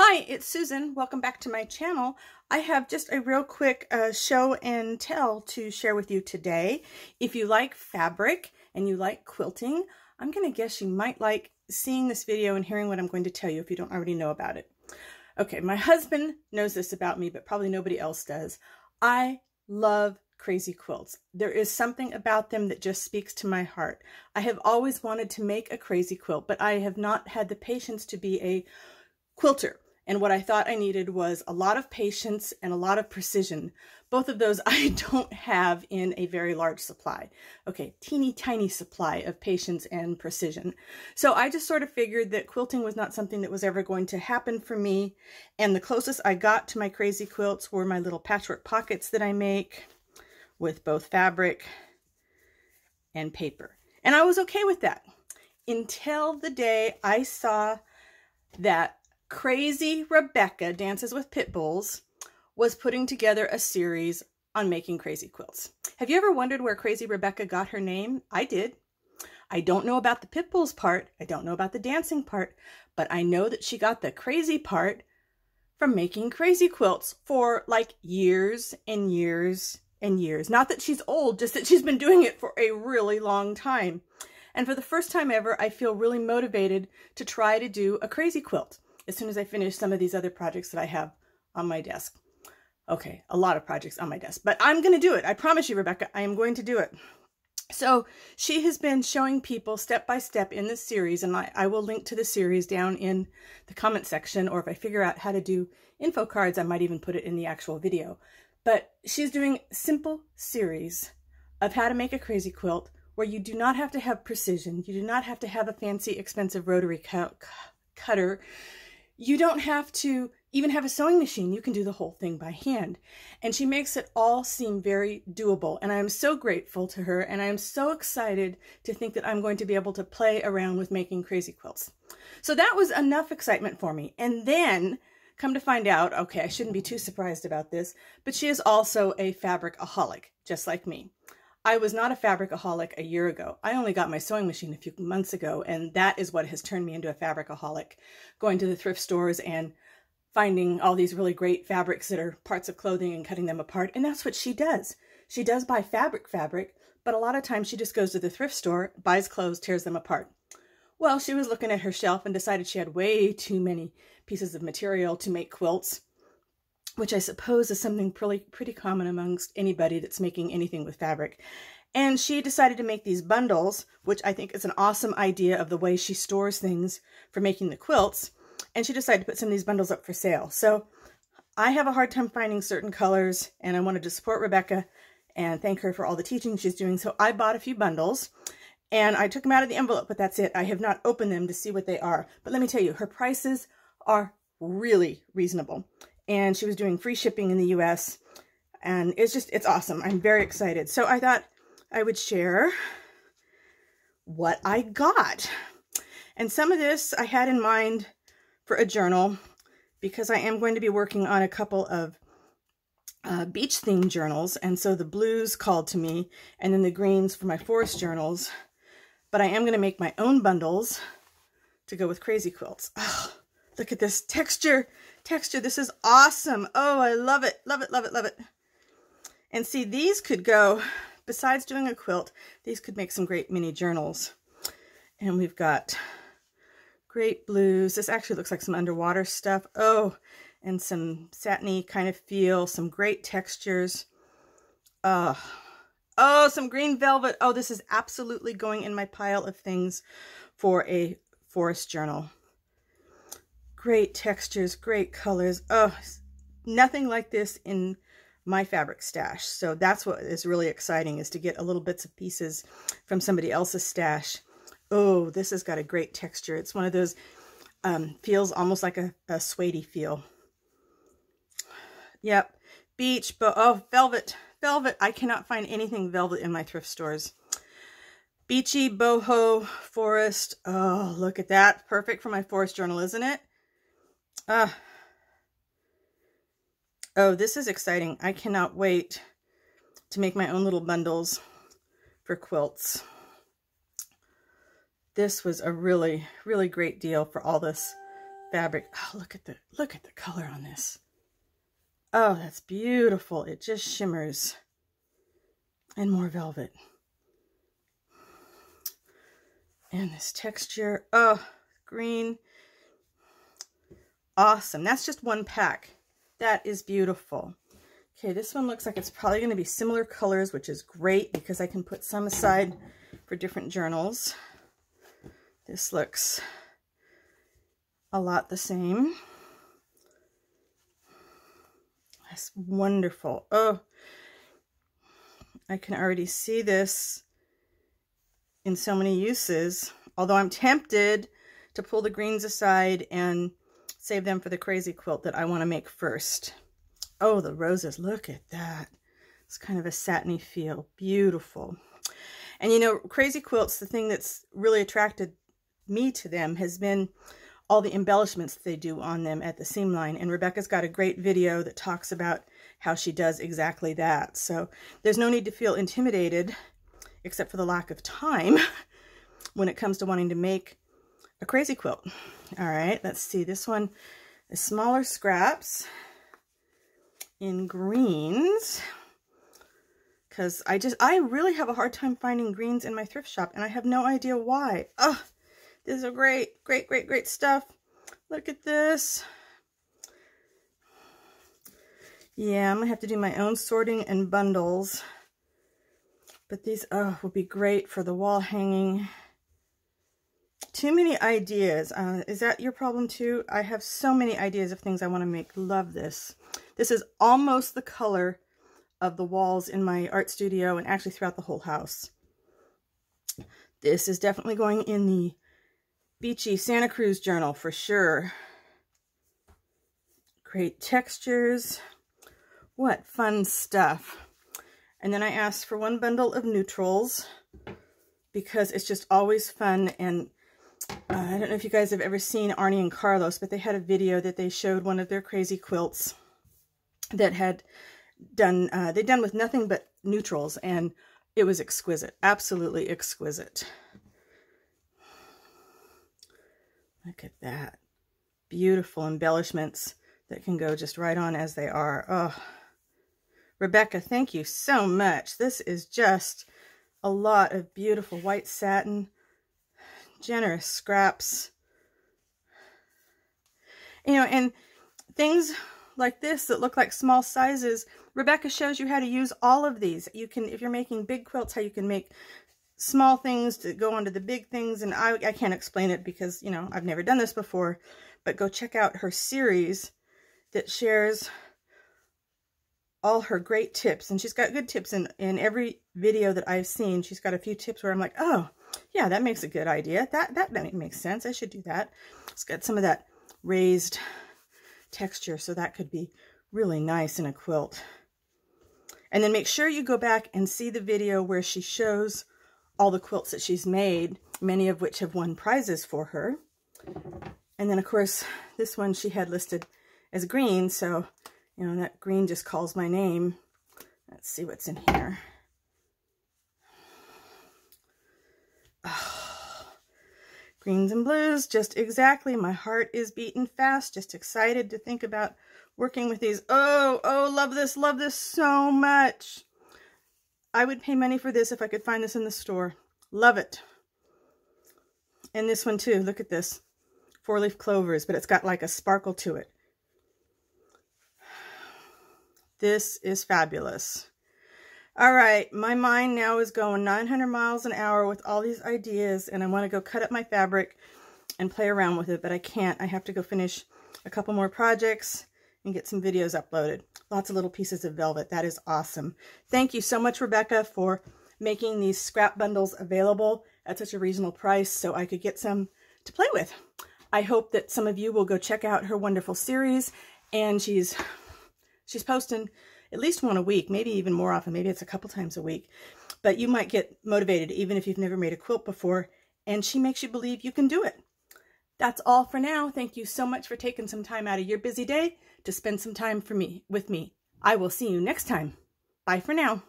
Hi, it's Susan. Welcome back to my channel. I have just a real quick uh, show and tell to share with you today. If you like fabric and you like quilting, I'm going to guess you might like seeing this video and hearing what I'm going to tell you if you don't already know about it. Okay, my husband knows this about me, but probably nobody else does. I love crazy quilts. There is something about them that just speaks to my heart. I have always wanted to make a crazy quilt, but I have not had the patience to be a quilter. And what I thought I needed was a lot of patience and a lot of precision. Both of those I don't have in a very large supply. Okay, teeny tiny supply of patience and precision. So I just sort of figured that quilting was not something that was ever going to happen for me. And the closest I got to my crazy quilts were my little patchwork pockets that I make with both fabric and paper. And I was okay with that until the day I saw that Crazy Rebecca Dances with Pit Bulls was putting together a series on making crazy quilts. Have you ever wondered where Crazy Rebecca got her name? I did. I don't know about the pit bulls part. I don't know about the dancing part, but I know that she got the crazy part from making crazy quilts for like years and years and years. Not that she's old, just that she's been doing it for a really long time. And for the first time ever, I feel really motivated to try to do a crazy quilt as soon as I finish some of these other projects that I have on my desk. Okay, a lot of projects on my desk, but I'm going to do it. I promise you, Rebecca, I am going to do it. So she has been showing people step by step in this series, and I, I, will link to the series down in the comment section, or if I figure out how to do info cards, I might even put it in the actual video. But she's doing simple series of how to make a crazy quilt where you do not have to have precision. You do not have to have a fancy, expensive rotary cutter. You don't have to even have a sewing machine. You can do the whole thing by hand. And she makes it all seem very doable. And I am so grateful to her. And I am so excited to think that I'm going to be able to play around with making crazy quilts. So that was enough excitement for me. And then come to find out, okay, I shouldn't be too surprised about this, but she is also a fabricaholic, just like me. I was not a fabricaholic a year ago. I only got my sewing machine a few months ago, and that is what has turned me into a fabricaholic. Going to the thrift stores and finding all these really great fabrics that are parts of clothing and cutting them apart. And that's what she does. She does buy fabric fabric, but a lot of times she just goes to the thrift store, buys clothes, tears them apart. Well, she was looking at her shelf and decided she had way too many pieces of material to make quilts which I suppose is something pretty, pretty common amongst anybody that's making anything with fabric. And she decided to make these bundles, which I think is an awesome idea of the way she stores things for making the quilts. And she decided to put some of these bundles up for sale. So I have a hard time finding certain colors, and I wanted to support Rebecca and thank her for all the teaching she's doing. So I bought a few bundles, and I took them out of the envelope, but that's it. I have not opened them to see what they are. But let me tell you, her prices are really reasonable and she was doing free shipping in the US. And it's just, it's awesome. I'm very excited. So I thought I would share what I got. And some of this I had in mind for a journal because I am going to be working on a couple of uh, beach themed journals. And so the blues called to me and then the greens for my forest journals. But I am going to make my own bundles to go with crazy quilts. Oh, look at this texture texture. This is awesome. Oh, I love it. Love it, love it, love it. And see, these could go, besides doing a quilt, these could make some great mini journals. And we've got great blues. This actually looks like some underwater stuff. Oh, and some satiny kind of feel, some great textures. Uh, oh, some green velvet. Oh, this is absolutely going in my pile of things for a forest journal. Great textures, great colors. Oh, nothing like this in my fabric stash. So that's what is really exciting is to get a little bits of pieces from somebody else's stash. Oh, this has got a great texture. It's one of those, um, feels almost like a, a suede feel. Yep. Beach, but oh, velvet, velvet. I cannot find anything velvet in my thrift stores. Beachy boho forest. Oh, look at that. Perfect for my forest journal, isn't it? Uh, oh, this is exciting. I cannot wait to make my own little bundles for quilts. This was a really, really great deal for all this fabric. Oh, look at the look at the color on this. Oh, that's beautiful. It just shimmers. And more velvet. And this texture. Oh, green. Awesome. That's just one pack. That is beautiful. Okay, this one looks like it's probably going to be similar colors, which is great because I can put some aside for different journals. This looks a lot the same. That's wonderful. Oh, I can already see this in so many uses. Although I'm tempted to pull the greens aside and save them for the crazy quilt that I want to make first. Oh, the roses. Look at that. It's kind of a satiny feel. Beautiful. And you know, crazy quilts, the thing that's really attracted me to them has been all the embellishments they do on them at the seam line. And Rebecca's got a great video that talks about how she does exactly that. So there's no need to feel intimidated, except for the lack of time, when it comes to wanting to make a crazy quilt. All right, let's see. This one is smaller scraps in greens because I just, I really have a hard time finding greens in my thrift shop and I have no idea why. Oh, these are great, great, great, great stuff. Look at this. Yeah, I'm going to have to do my own sorting and bundles. But these oh, will be great for the wall hanging. Too many ideas. Uh, is that your problem too? I have so many ideas of things I want to make. Love this. This is almost the color of the walls in my art studio and actually throughout the whole house. This is definitely going in the Beachy Santa Cruz journal for sure. Great textures. What fun stuff. And then I asked for one bundle of neutrals because it's just always fun. And uh, I don't know if you guys have ever seen Arne and Carlos, but they had a video that they showed one of their crazy quilts that had done, uh, they'd done with nothing but neutrals. And it was exquisite, absolutely exquisite. Look at that. Beautiful embellishments that can go just right on as they are. Oh, Rebecca, thank you so much. This is just a lot of beautiful white satin, generous scraps. You know, and things like this that look like small sizes, Rebecca shows you how to use all of these. You can, if you're making big quilts, how you can make small things to go onto the big things. And I, I can't explain it because, you know, I've never done this before. But go check out her series that shares all her great tips. And she's got good tips in, in every video that I've seen. She's got a few tips where I'm like, oh, yeah, that makes a good idea. That, that, that makes sense. I should do that. It's got some of that raised texture, so that could be really nice in a quilt. And then make sure you go back and see the video where she shows all the quilts that she's made, many of which have won prizes for her. And then, of course, this one she had listed as green, so, you know, that green just calls my name. Let's see what's in here. Oh, greens and blues, just exactly. My heart is beating fast, just excited to think about working with these. Oh, oh, love this, love this so much. I would pay money for this if I could find this in the store. Love it. And this one too. Look at this. Four-leaf clovers, but it's got like a sparkle to it. This is fabulous. All right, my mind now is going 900 miles an hour with all these ideas, and I want to go cut up my fabric and play around with it, but I can't. I have to go finish a couple more projects and get some videos uploaded. Lots of little pieces of velvet. That is awesome. Thank you so much, Rebecca, for making these scrap bundles available at such a reasonable price so I could get some to play with. I hope that some of you will go check out her wonderful series. And she's she's posting at least one a week, maybe even more often. Maybe it's a couple times a week. But you might get motivated even if you've never made a quilt before. And she makes you believe you can do it. That's all for now. Thank you so much for taking some time out of your busy day to spend some time for me with me. I will see you next time. Bye for now.